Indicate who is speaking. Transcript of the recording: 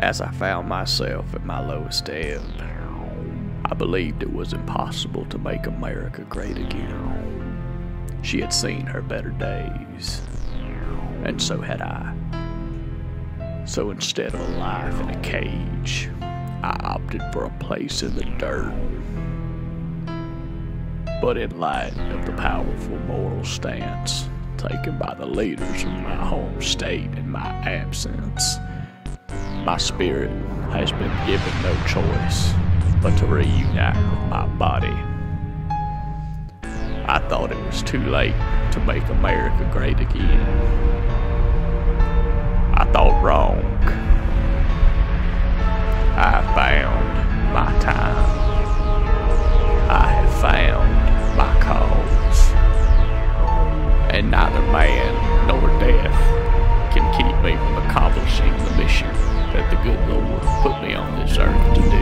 Speaker 1: As I found myself at my lowest ebb, I believed it was impossible to make America great again. She had seen her better days, and so had I. So instead of a life in a cage, I opted for a place in the dirt. But in light of the powerful moral stance taken by the leaders of my home state in my absence, my spirit has been given no choice but to reunite with my body. I thought it was too late to make America great again. I thought wrong. I the good Lord put me on this earth to do.